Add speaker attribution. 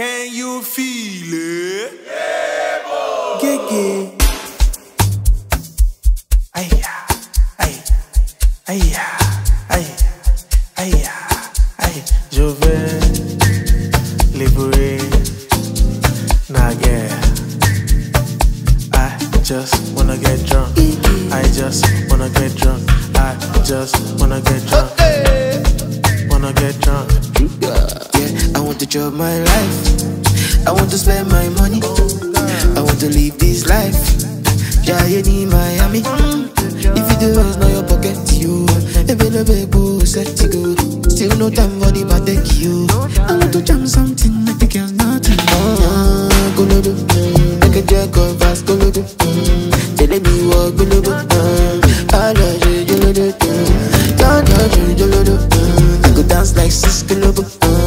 Speaker 1: Can you feel it?
Speaker 2: Gege. Aya, aya, aya, aya, aya, aya. Je vais libérer Naguère. I just wanna get drunk. I just wanna get drunk. I just wanna get drunk. Wanna get drunk.
Speaker 3: Yeah, want to chop my life. I want to spend my money. I want to live this life. Giant in Miami. If you do it's not your pocket, you. A big boo set to go. Still no time for the take you. I want to jam something like the girls nothing. Ah, go do. Make a jack of fast, go do. Tell me what go do. I love you, you do. Don't know you, you do. I go dance like Cisco Lobo. Lobo.